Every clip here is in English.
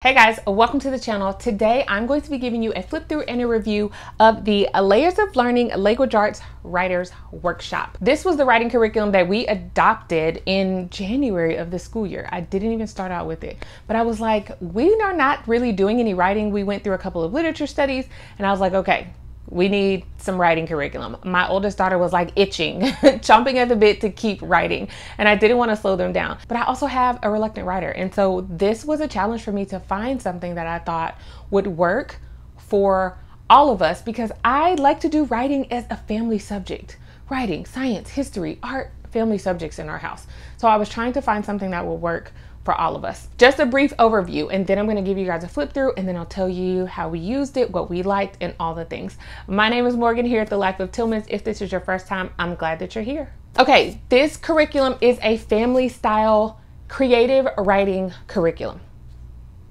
Hey guys, welcome to the channel. Today I'm going to be giving you a flip through and a review of the Layers of Learning Language Arts Writers Workshop. This was the writing curriculum that we adopted in January of the school year. I didn't even start out with it, but I was like, we are not really doing any writing. We went through a couple of literature studies and I was like, okay, we need some writing curriculum. My oldest daughter was like itching, chomping at the bit to keep writing, and I didn't want to slow them down. But I also have a reluctant writer, and so this was a challenge for me to find something that I thought would work for all of us because I like to do writing as a family subject. Writing, science, history, art, family subjects in our house. So I was trying to find something that would work for all of us. Just a brief overview, and then I'm gonna give you guys a flip through, and then I'll tell you how we used it, what we liked, and all the things. My name is Morgan here at The Life of Tillmans. If this is your first time, I'm glad that you're here. Okay, this curriculum is a family style creative writing curriculum,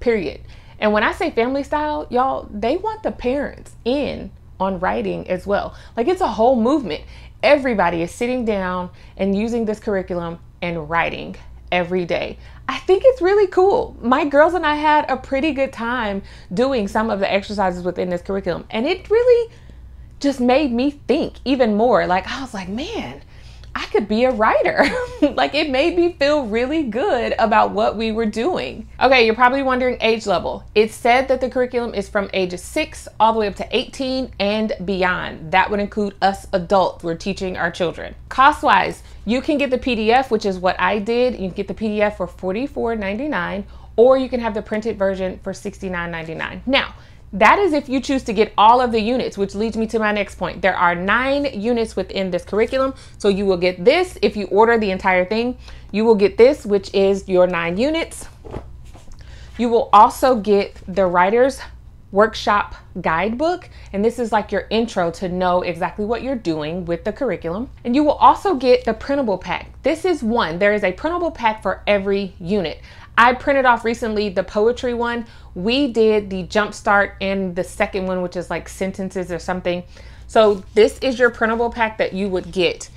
period. And when I say family style, y'all, they want the parents in on writing as well. Like it's a whole movement. Everybody is sitting down and using this curriculum and writing every day. I think it's really cool. My girls and I had a pretty good time doing some of the exercises within this curriculum, and it really just made me think even more. Like, I was like, man, I could be a writer. like it made me feel really good about what we were doing. Okay, you're probably wondering age level. It said that the curriculum is from ages 6 all the way up to 18 and beyond. That would include us adults. We're teaching our children. Cost-wise, you can get the PDF, which is what I did. You can get the PDF for $44.99 or you can have the printed version for $69.99. Now, that is if you choose to get all of the units, which leads me to my next point. There are nine units within this curriculum. So you will get this if you order the entire thing. You will get this, which is your nine units. You will also get the writer's workshop guidebook. And this is like your intro to know exactly what you're doing with the curriculum. And you will also get the printable pack. This is one, there is a printable pack for every unit. I printed off recently the poetry one. We did the jumpstart and the second one, which is like sentences or something. So this is your printable pack that you would get.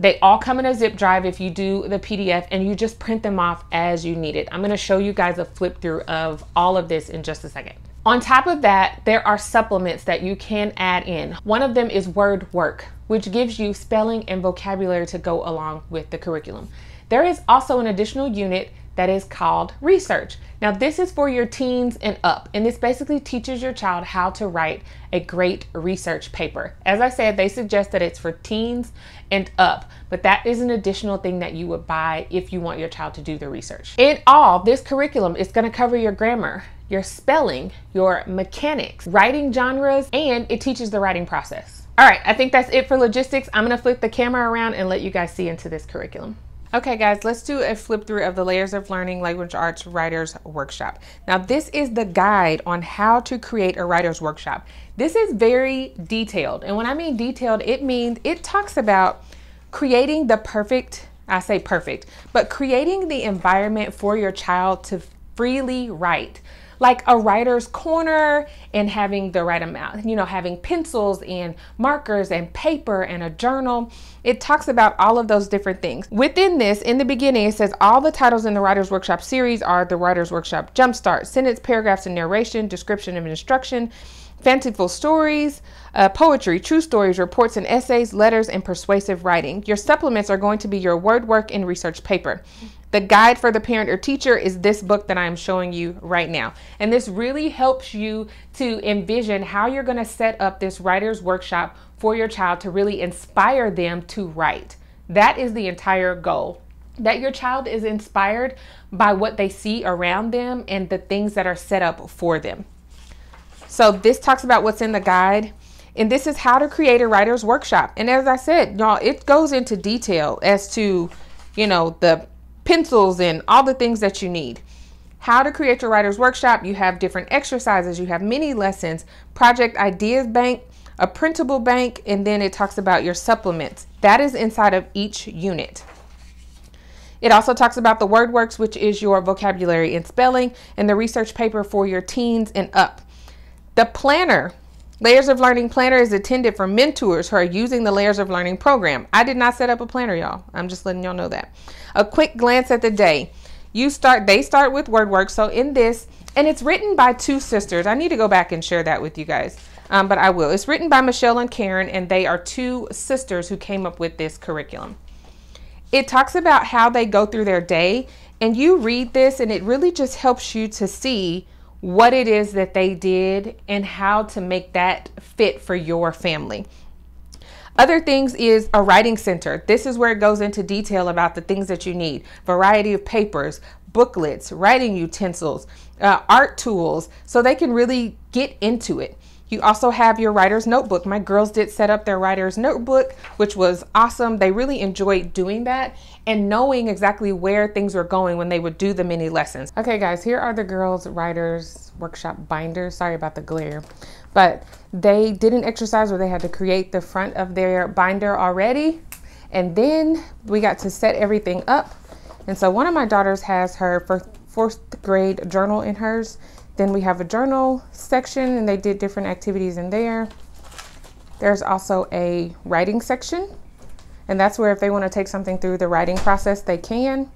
They all come in a zip drive if you do the PDF and you just print them off as you need it. I'm gonna show you guys a flip through of all of this in just a second. On top of that, there are supplements that you can add in. One of them is word work, which gives you spelling and vocabulary to go along with the curriculum. There is also an additional unit that is called research. Now, this is for your teens and up, and this basically teaches your child how to write a great research paper. As I said, they suggest that it's for teens and up, but that is an additional thing that you would buy if you want your child to do the research. In all, this curriculum is going to cover your grammar, your spelling, your mechanics, writing genres, and it teaches the writing process. All right, I think that's it for logistics. I'm going to flip the camera around and let you guys see into this curriculum. Okay guys, let's do a flip through of the Layers of Learning Language Arts Writers Workshop. Now this is the guide on how to create a writer's workshop. This is very detailed. And when I mean detailed, it means it talks about creating the perfect, I say perfect, but creating the environment for your child to freely write like a writer's corner and having the right amount, you know, having pencils and markers and paper and a journal. It talks about all of those different things. Within this, in the beginning, it says all the titles in the Writer's Workshop series are the Writer's Workshop Jumpstart, sentence, paragraphs, and narration, description and instruction, fanciful stories, uh, poetry, true stories, reports and essays, letters, and persuasive writing. Your supplements are going to be your word work and research paper. The guide for the parent or teacher is this book that I'm showing you right now. And this really helps you to envision how you're going to set up this writer's workshop for your child to really inspire them to write. That is the entire goal. That your child is inspired by what they see around them and the things that are set up for them. So, this talks about what's in the guide. And this is how to create a writer's workshop. And as I said, y'all, it goes into detail as to, you know, the pencils and all the things that you need. How to create your writer's workshop. You have different exercises, you have mini lessons, project ideas bank, a printable bank, and then it talks about your supplements. That is inside of each unit. It also talks about the WordWorks, which is your vocabulary and spelling, and the research paper for your teens and up. The planner, Layers of Learning Planner, is intended for mentors who are using the Layers of Learning program. I did not set up a planner, y'all. I'm just letting y'all know that. A quick glance at the day. You start, they start with word work. So in this, and it's written by two sisters. I need to go back and share that with you guys, um, but I will. It's written by Michelle and Karen, and they are two sisters who came up with this curriculum. It talks about how they go through their day, and you read this, and it really just helps you to see what it is that they did and how to make that fit for your family. Other things is a writing center. This is where it goes into detail about the things that you need. Variety of papers, booklets, writing utensils, uh, art tools, so they can really get into it. You also have your writer's notebook. My girls did set up their writer's notebook, which was awesome. They really enjoyed doing that and knowing exactly where things were going when they would do the mini lessons. Okay, guys, here are the girls' writer's workshop binders. Sorry about the glare, but they did an exercise where they had to create the front of their binder already. And then we got to set everything up. And so one of my daughters has her fourth grade journal in hers. Then we have a journal section and they did different activities in there. There's also a writing section. And that's where if they want to take something through the writing process, they can.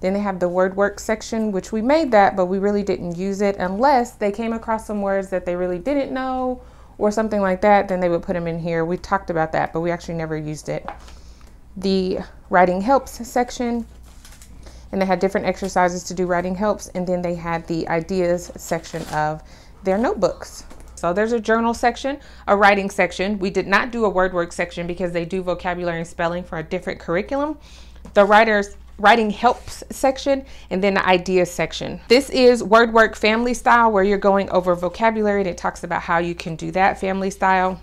Then they have the word work section, which we made that, but we really didn't use it unless they came across some words that they really didn't know or something like that, then they would put them in here. We talked about that, but we actually never used it. The writing helps section, and they had different exercises to do writing helps, and then they had the ideas section of their notebooks. So there's a journal section, a writing section. We did not do a word work section because they do vocabulary and spelling for a different curriculum. The writers writing helps section and then the ideas section. This is word work family style where you're going over vocabulary and it talks about how you can do that family style.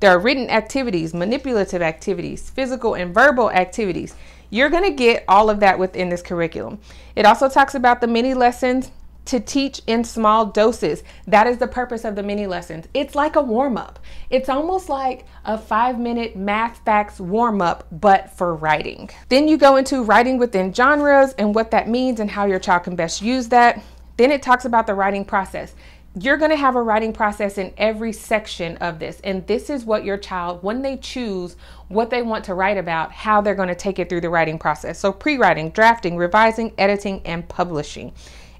There are written activities, manipulative activities, physical and verbal activities. You're going to get all of that within this curriculum. It also talks about the mini lessons, to teach in small doses. That is the purpose of the mini lessons. It's like a warm up. It's almost like a five minute math facts warm up, but for writing. Then you go into writing within genres and what that means and how your child can best use that. Then it talks about the writing process. You're going to have a writing process in every section of this. And this is what your child, when they choose what they want to write about, how they're going to take it through the writing process. So, pre writing, drafting, revising, editing, and publishing.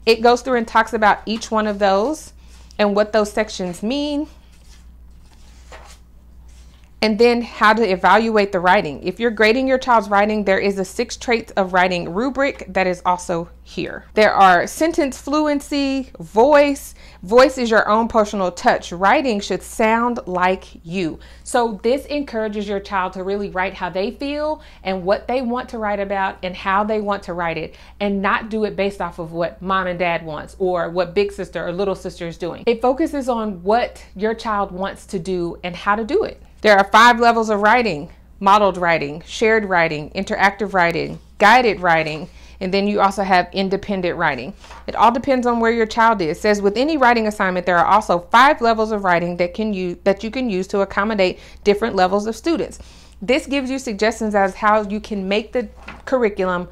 It goes through and talks about each one of those and what those sections mean. And then how to evaluate the writing. If you're grading your child's writing, there is a six traits of writing rubric that is also here. There are sentence fluency, voice. Voice is your own personal touch. Writing should sound like you. So this encourages your child to really write how they feel and what they want to write about and how they want to write it and not do it based off of what mom and dad wants or what big sister or little sister is doing. It focuses on what your child wants to do and how to do it. There are five levels of writing modeled writing, shared writing, interactive writing, guided writing, and then you also have independent writing. It all depends on where your child is. It says with any writing assignment, there are also five levels of writing that can use that you can use to accommodate different levels of students. This gives you suggestions as how you can make the curriculum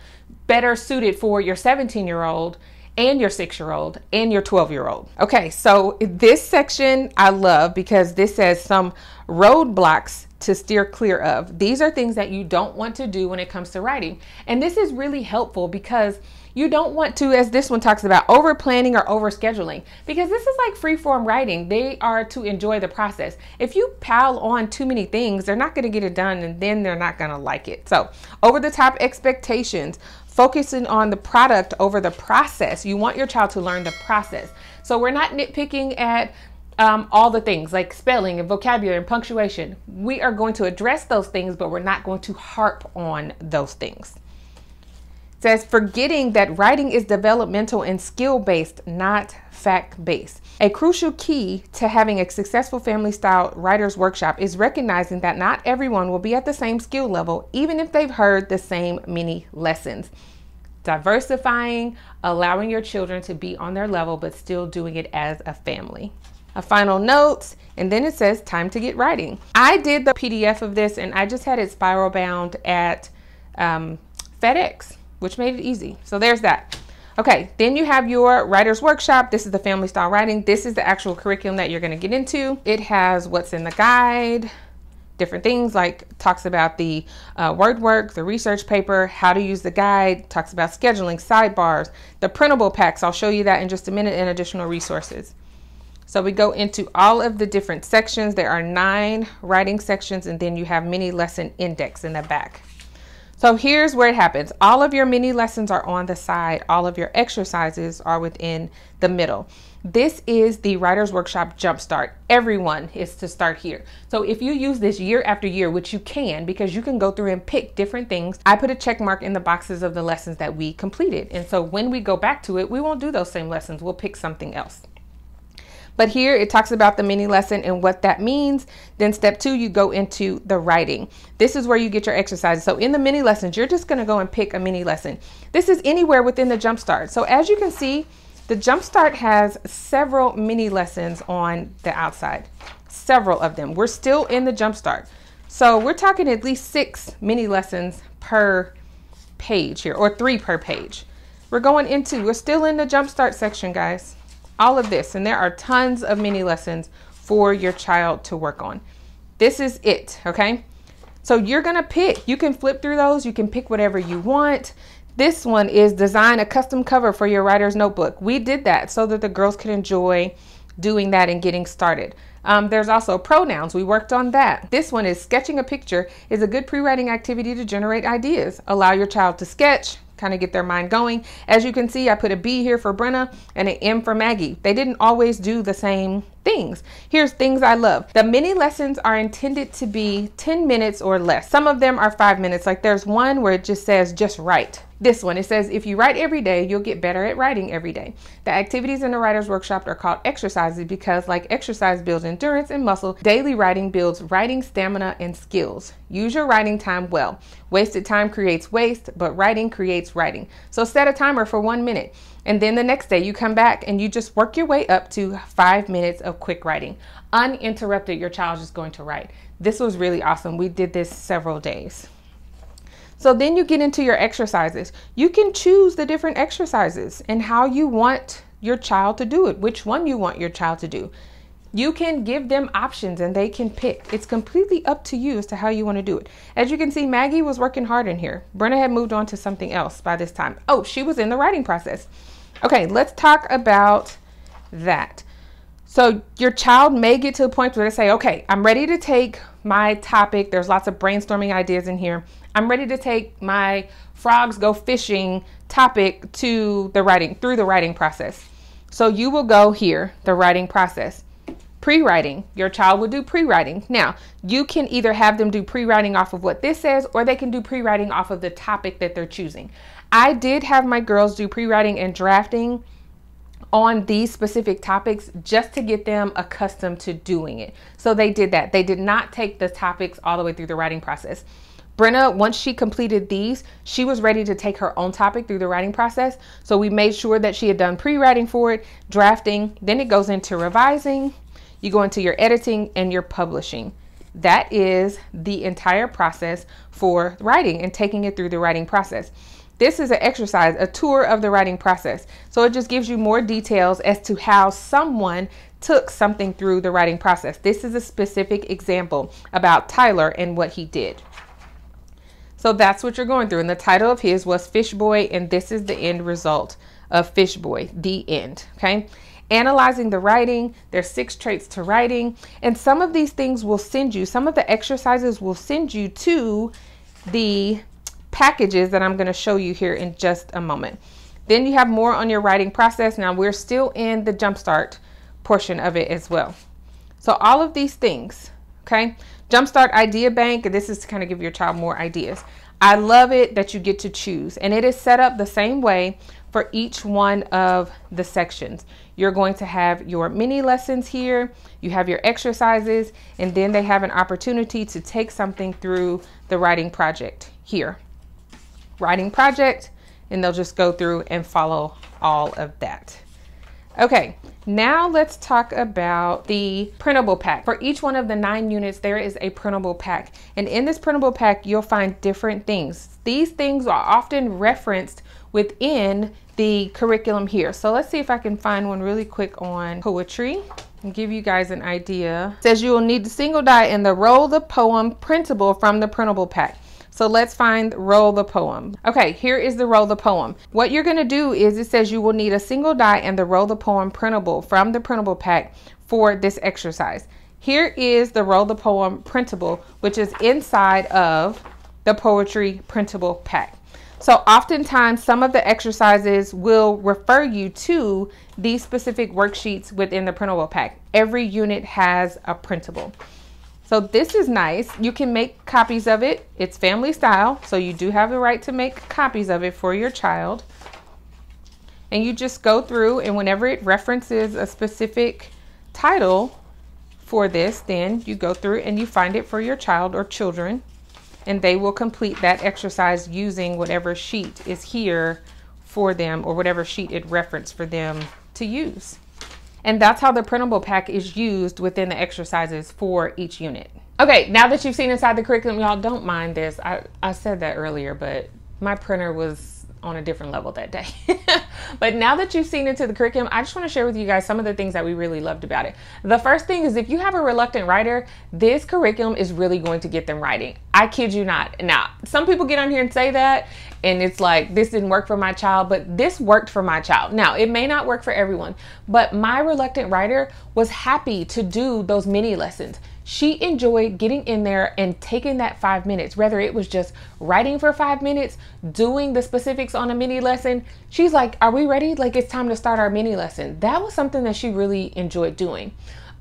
better suited for your 17 year old and your six year old and your 12 year old. Okay, so this section I love because this says some roadblocks to steer clear of. These are things that you don't want to do when it comes to writing. And this is really helpful because you don't want to, as this one talks about, over planning or over scheduling, because this is like free form writing. They are to enjoy the process. If you pile on too many things, they're not going to get it done and then they're not going to like it. So, over the top expectations, focusing on the product over the process. You want your child to learn the process. So, we're not nitpicking at um, all the things like spelling and vocabulary and punctuation. We are going to address those things, but we're not going to harp on those things. It says forgetting that writing is developmental and skill based, not fact based. A crucial key to having a successful family style writer's workshop is recognizing that not everyone will be at the same skill level, even if they've heard the same many lessons. Diversifying, allowing your children to be on their level, but still doing it as a family a final notes, and then it says time to get writing. I did the PDF of this and I just had it spiral bound at um, FedEx, which made it easy. So there's that. Okay, then you have your writer's workshop. This is the family style writing. This is the actual curriculum that you're gonna get into. It has what's in the guide, different things like talks about the uh, word work, the research paper, how to use the guide, talks about scheduling, sidebars, the printable packs. I'll show you that in just a minute and additional resources. So we go into all of the different sections. There are nine writing sections and then you have mini lesson index in the back. So here's where it happens. All of your mini lessons are on the side. All of your exercises are within the middle. This is the Writer's Workshop Jumpstart. Everyone is to start here. So if you use this year after year, which you can because you can go through and pick different things, I put a check mark in the boxes of the lessons that we completed. And so when we go back to it, we won't do those same lessons. We'll pick something else. But here it talks about the mini lesson and what that means. Then step two, you go into the writing. This is where you get your exercises. So in the mini lessons, you're just gonna go and pick a mini lesson. This is anywhere within the Jumpstart. So as you can see, the Jumpstart has several mini lessons on the outside, several of them. We're still in the Jumpstart. So we're talking at least six mini lessons per page here, or three per page. We're going into, we're still in the Jumpstart section, guys. All of this, and there are tons of mini lessons for your child to work on. This is it, okay? So you're gonna pick, you can flip through those, you can pick whatever you want. This one is design a custom cover for your writer's notebook. We did that so that the girls could enjoy doing that and getting started. Um, there's also pronouns. We worked on that. This one is sketching a picture is a good pre-writing activity to generate ideas. Allow your child to sketch, kind of get their mind going. As you can see, I put a B here for Brenna and an M for Maggie. They didn't always do the same things. Here's things I love. The mini lessons are intended to be 10 minutes or less. Some of them are five minutes. Like there's one where it just says just write. This one, it says, if you write every day, you'll get better at writing every day. The activities in the writer's workshop are called exercises because, like exercise builds endurance and muscle, daily writing builds writing stamina and skills. Use your writing time well. Wasted time creates waste, but writing creates writing. So set a timer for one minute. And then the next day you come back and you just work your way up to five minutes of quick writing. Uninterrupted, your child is going to write. This was really awesome. We did this several days. So then you get into your exercises. You can choose the different exercises and how you want your child to do it, which one you want your child to do. You can give them options and they can pick. It's completely up to you as to how you want to do it. As you can see, Maggie was working hard in here. Brenna had moved on to something else by this time. Oh, she was in the writing process. Okay, let's talk about that. So your child may get to a point where they say, okay, I'm ready to take my topic. There's lots of brainstorming ideas in here. I'm ready to take my frogs go fishing topic to the writing through the writing process. So you will go here, the writing process. Pre-writing, your child will do pre-writing. Now, you can either have them do pre-writing off of what this says, or they can do pre-writing off of the topic that they're choosing. I did have my girls do pre-writing and drafting on these specific topics just to get them accustomed to doing it. So they did that. They did not take the topics all the way through the writing process. Brenna, once she completed these, she was ready to take her own topic through the writing process. So we made sure that she had done pre-writing for it, drafting, then it goes into revising, you go into your editing and your publishing. That is the entire process for writing and taking it through the writing process. This is an exercise, a tour of the writing process. So it just gives you more details as to how someone took something through the writing process. This is a specific example about Tyler and what he did. So that's what you're going through. And the title of his was Fish Boy, and this is the end result of Fish Boy, the end. Okay. Analyzing the writing, there's six traits to writing, and some of these things will send you, some of the exercises will send you to the packages that I'm going to show you here in just a moment. Then you have more on your writing process. Now we're still in the jumpstart portion of it as well. So all of these things, okay? Jumpstart Idea Bank, this is to kind of give your child more ideas. I love it that you get to choose, and it is set up the same way for each one of the sections. You're going to have your mini lessons here, you have your exercises, and then they have an opportunity to take something through the writing project here. Writing project, and they'll just go through and follow all of that. Okay, now let's talk about the printable pack. For each one of the nine units, there is a printable pack. And in this printable pack, you'll find different things. These things are often referenced within the curriculum here. So let's see if I can find one really quick on poetry. And give you guys an idea. It says you will need the single die and the roll the poem printable from the printable pack. So let's find roll the poem. Okay, here is the roll the poem. What you're gonna do is it says you will need a single die and the roll the poem printable from the printable pack for this exercise. Here is the roll the poem printable, which is inside of the poetry printable pack. So oftentimes some of the exercises will refer you to these specific worksheets within the printable pack. Every unit has a printable. So this is nice. You can make copies of it. It's family style, so you do have the right to make copies of it for your child. And you just go through and whenever it references a specific title for this, then you go through and you find it for your child or children and they will complete that exercise using whatever sheet is here for them or whatever sheet it referenced for them to use. And that's how the printable pack is used within the exercises for each unit. Okay, now that you've seen inside the curriculum, y'all don't mind this. I, I said that earlier, but my printer was on a different level that day. but now that you've seen into the curriculum, I just want to share with you guys some of the things that we really loved about it. The first thing is if you have a reluctant writer, this curriculum is really going to get them writing. I kid you not. Now, some people get on here and say that, and it's like this didn't work for my child but this worked for my child now it may not work for everyone but my reluctant writer was happy to do those mini lessons she enjoyed getting in there and taking that five minutes whether it was just writing for five minutes doing the specifics on a mini lesson. She's like are we ready? Like it's time to start our mini lesson. That was something that she really enjoyed doing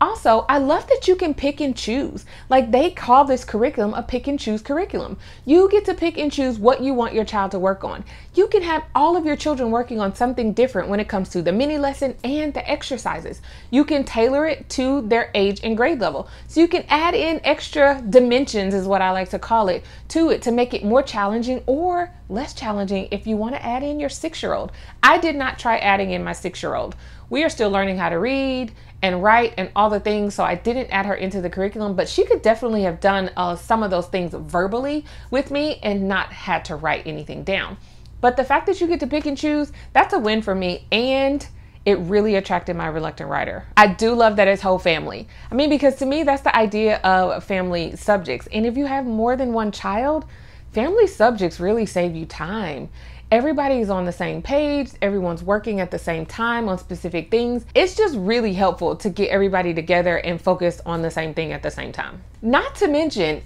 also, I love that you can pick and choose. Like they call this curriculum a pick and choose curriculum. You get to pick and choose what you want your child to work on. You can have all of your children working on something different when it comes to the mini lesson and the exercises. You can tailor it to their age and grade level. So you can add in extra dimensions, is what I like to call it, to it to make it more challenging or less challenging if you want to add in your six year old. I did not try adding in my six year old. We are still learning how to read and write and all the things. So I didn't add her into the curriculum, but she could definitely have done uh, some of those things verbally with me and not had to write anything down. But the fact that you get to pick and choose, that's a win for me. And it really attracted my reluctant writer. I do love that it's whole family. I mean, because to me, that's the idea of family subjects. And if you have more than one child, family subjects really save you time everybody's on the same page, everyone's working at the same time on specific things. It's just really helpful to get everybody together and focus on the same thing at the same time. Not to mention,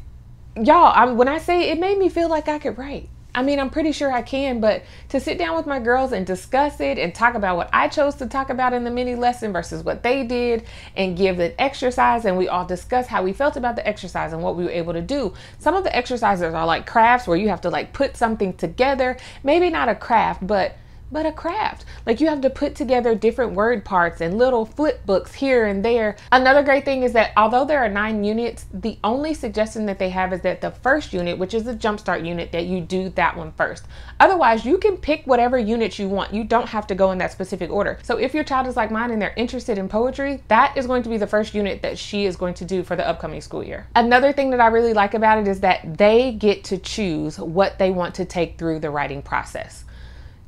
y'all, I, when I say it made me feel like I could write. I mean, I'm pretty sure I can, but to sit down with my girls and discuss it and talk about what I chose to talk about in the mini lesson versus what they did and give an exercise and we all discuss how we felt about the exercise and what we were able to do. Some of the exercises are like crafts where you have to like put something together, maybe not a craft, but but a craft. Like you have to put together different word parts and little flip books here and there. Another great thing is that although there are nine units, the only suggestion that they have is that the first unit, which is the jumpstart unit, that you do that one first. Otherwise, you can pick whatever units you want. You don't have to go in that specific order. So if your child is like mine and they're interested in poetry, that is going to be the first unit that she is going to do for the upcoming school year. Another thing that I really like about it is that they get to choose what they want to take through the writing process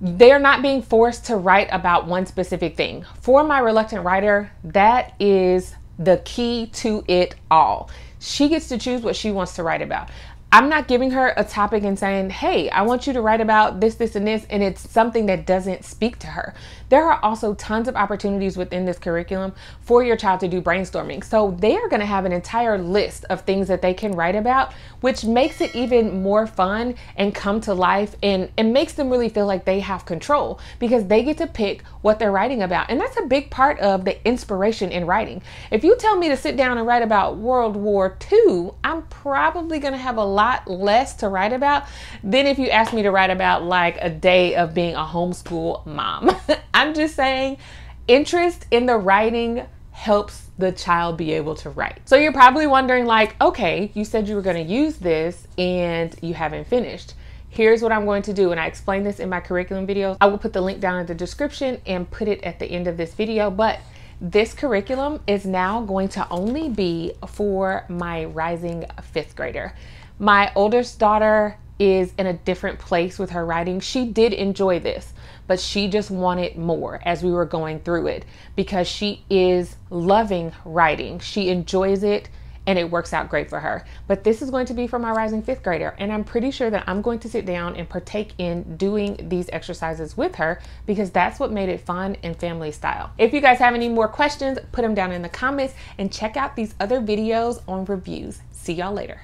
they're not being forced to write about one specific thing. For my reluctant writer, that is the key to it all. She gets to choose what she wants to write about. I'm not giving her a topic and saying, hey, I want you to write about this, this, and this, and it's something that doesn't speak to her. There are also tons of opportunities within this curriculum for your child to do brainstorming. So they are going to have an entire list of things that they can write about, which makes it even more fun and come to life and it makes them really feel like they have control because they get to pick what they're writing about. And that's a big part of the inspiration in writing. If you tell me to sit down and write about World War II, I'm probably going to have a lot less to write about than if you ask me to write about like a day of being a homeschool mom. I'm just saying, interest in the writing helps the child be able to write. So you're probably wondering, like, okay, you said you were going to use this and you haven't finished. Here's what I'm going to do, and I explain this in my curriculum video. I will put the link down in the description and put it at the end of this video, but this curriculum is now going to only be for my rising fifth grader. My oldest daughter is in a different place with her writing. She did enjoy this, but she just wanted more as we were going through it because she is loving writing. She enjoys it and it works out great for her. But this is going to be for my rising fifth grader, and I'm pretty sure that I'm going to sit down and partake in doing these exercises with her because that's what made it fun and family style. If you guys have any more questions, put them down in the comments and check out these other videos on reviews. See y'all later.